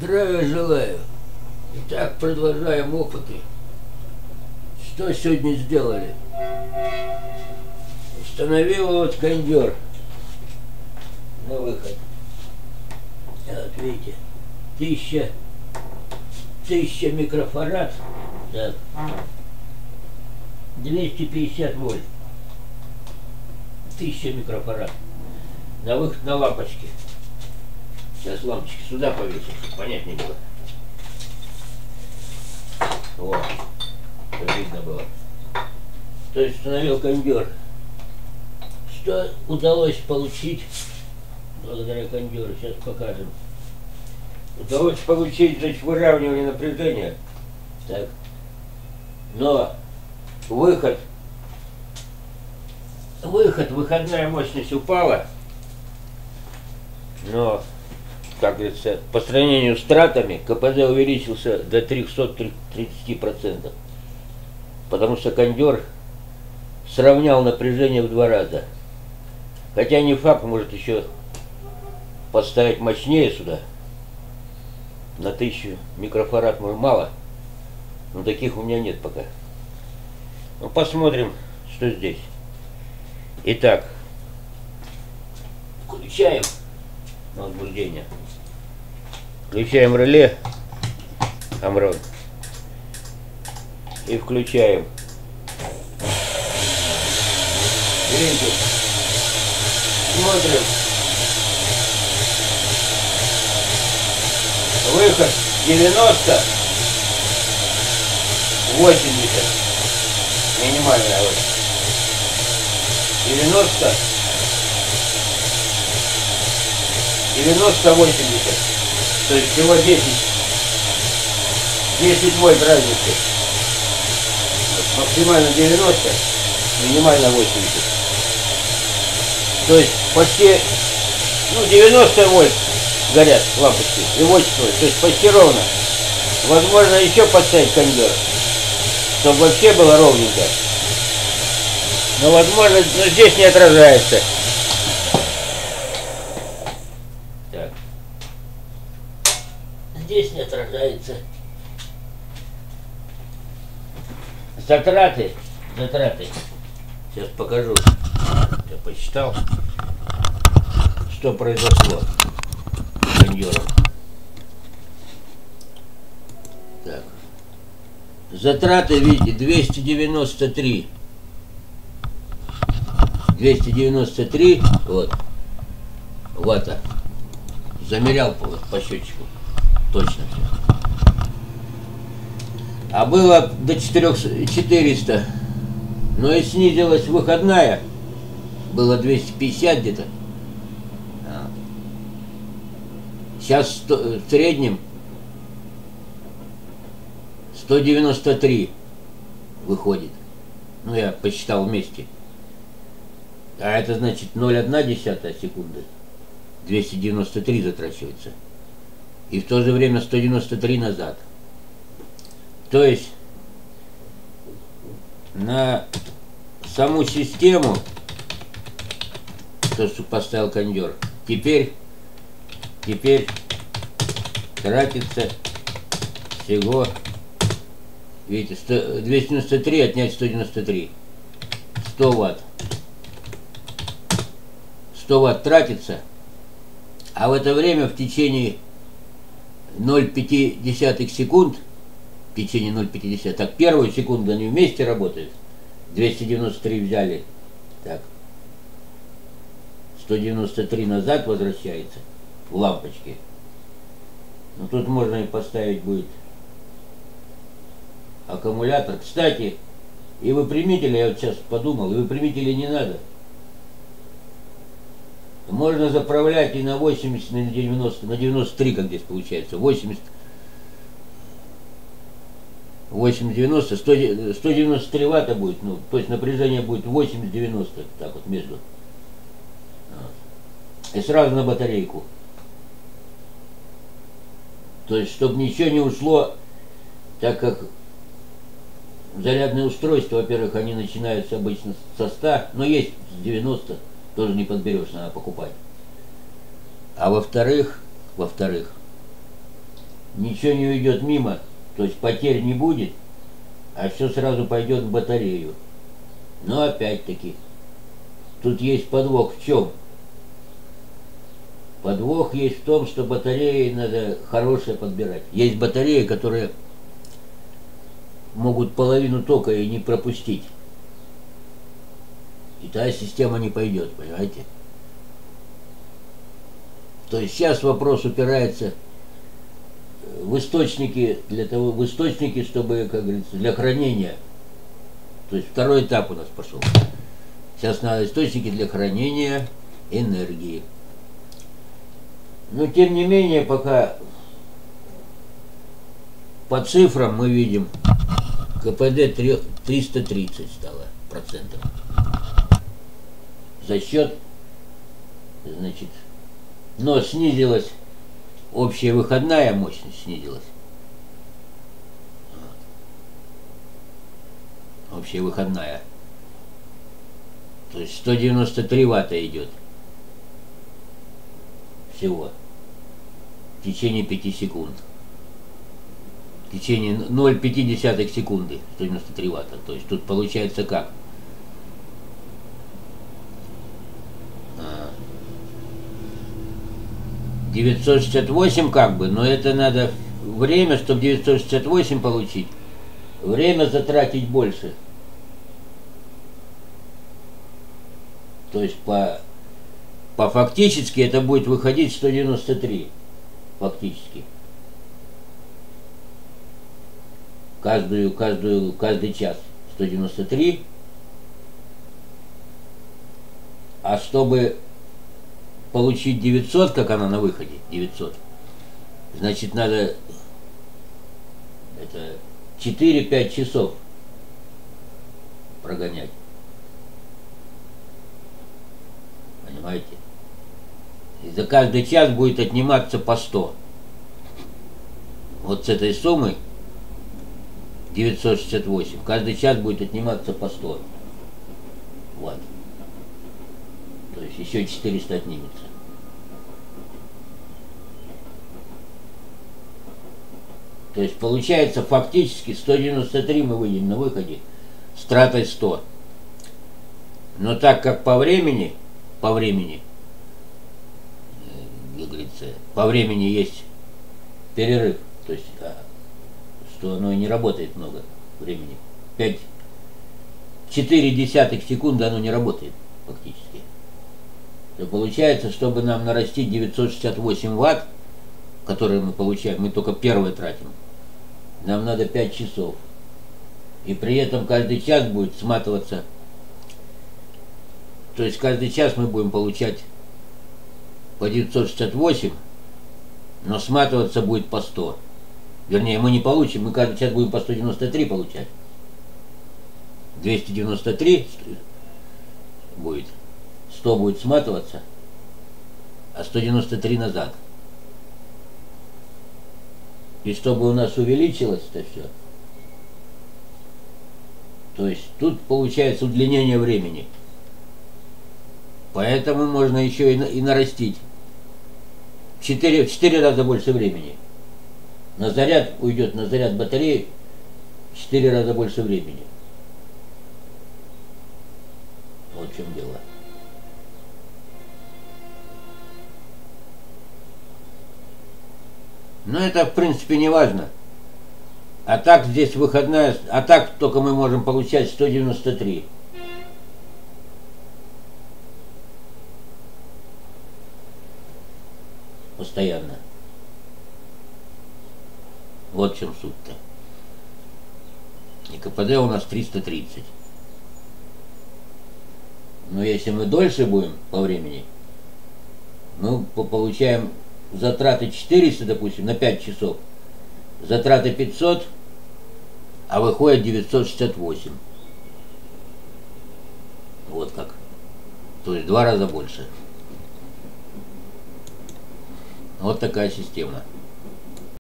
Здравия желаю. Итак, продолжаем опыты. Что сегодня сделали? Установил вот кондер на выход. Вот видите, тысяча, тысяча микрофарад, так, 250 вольт, тысяча микрофарад на выход на лампочке. Сейчас лампочки сюда повесим, чтобы понятнее было. Вот, видно было. То есть установил кондер. Что удалось получить благодаря кондеру, сейчас покажем. Удалось получить, значит, выравнивание напряжения. Так. Но выход, выход, выходная мощность упала, но как говорится, по сравнению с тратами КПД увеличился до 330%. Потому что кондер сравнял напряжение в два раза. Хотя не факт, может еще поставить мощнее сюда. На тысячу микрофарад может мало. Но таких у меня нет пока. Ну посмотрим, что здесь. Итак, включаем возбуждение. Включаем реле, Амрон. И включаем. Видите? Смотрим. Выход 90, 80. Минимальная вот. 90, 90, 80. То есть всего 10. 10 вольт разницы. Максимально 90, минимально 80. То есть почти, ну 90 вольт горят лампочки и 80 вольт. То есть почти ровно. Возможно еще поставить кондер, чтобы вообще было ровненько. Но возможно, но здесь не отражается. Не отражается. Затраты, затраты. Сейчас покажу. Я посчитал, что произошло с кондером. Так. Затраты, видите, 293. 293, вот, вата. Замерял по, по счетчику точно. А было до 4, 400, но и снизилась выходная, было 250 где-то. Сейчас 100, в среднем 193 выходит. Ну, я посчитал вместе. А это значит 0,1 секунды. 293 затрачивается и в то же время 193 назад. То есть на саму систему, то, что поставил кондер, теперь, теперь тратится всего, видите, 100, 293 отнять 193, 100 ватт. 100 ватт тратится, а в это время в течение 0,5 секунд, в течение 0,5, так первую секунду они вместе работают, 293 взяли, так, 193 назад возвращается в лампочке. Ну тут можно и поставить будет аккумулятор. Кстати, и выпрямители, я вот сейчас подумал, и выпрямители не надо. Можно заправлять и на 80, на 90, на 93, как здесь получается. 80, 80, 90, 100, 193 ватта будет, ну, то есть напряжение будет 80-90, так вот между. И сразу на батарейку. То есть, чтобы ничего не ушло, так как зарядные устройства, во-первых, они начинаются обычно со 100, но есть с 90 тоже не подберешь, надо покупать. А во-вторых, во-вторых, ничего не уйдет мимо, то есть потерь не будет, а все сразу пойдет в батарею. Но опять-таки, тут есть подвох в чем? Подвох есть в том, что батареи надо хорошие подбирать. Есть батареи, которые могут половину тока и не пропустить. И та система не пойдет, понимаете? То есть сейчас вопрос упирается в источники, для того, в источники, чтобы, как говорится, для хранения. То есть второй этап у нас пошел. Сейчас надо источники для хранения энергии. Но тем не менее, пока по цифрам мы видим, КПД 330 стало процентов. За счет, значит, но снизилась общая выходная мощность снизилась. Общая выходная. То есть 193 ватта идет. Всего. В течение 5 секунд. В течение 0,5 секунды 193 ватта. То есть тут получается как? 968 как бы, но это надо время, чтобы 968 получить, время затратить больше. То есть по, по фактически это будет выходить 193. Фактически. Каждую, каждую, каждый час 193. А чтобы получить 900, как она на выходе, 900, значит, надо это 4-5 часов прогонять. Понимаете? И за каждый час будет отниматься по 100. Вот с этой суммы 968, каждый час будет отниматься по 100. Вот то есть еще 400 отнимется. То есть получается фактически 193 мы выйдем на выходе с тратой 100. Но так как по времени, по времени, э, как говорится, по времени есть перерыв, то есть а, что оно не работает много времени. 5, 4 десятых секунды оно не работает фактически то получается, чтобы нам нарастить 968 ватт, которые мы получаем, мы только первые тратим, нам надо 5 часов. И при этом каждый час будет сматываться. То есть каждый час мы будем получать по 968, но сматываться будет по 100. Вернее, мы не получим, мы каждый час будем по 193 получать. 293 будет. 100 будет сматываться, а 193 назад. И чтобы у нас увеличилось это все, то есть тут получается удлинение времени. Поэтому можно еще и, и нарастить. В 4, в 4 раза больше времени. На заряд уйдет, на заряд батареи в 4 раза больше времени. Вот в чем дело. Но это в принципе не важно. А так здесь выходная, а так только мы можем получать 193. Постоянно. Вот в чем суть-то. И КПД у нас 330. Но если мы дольше будем по времени, мы получаем затраты 400, допустим, на 5 часов, затраты 500, а выходит 968. Вот как. То есть два раза больше. Вот такая система.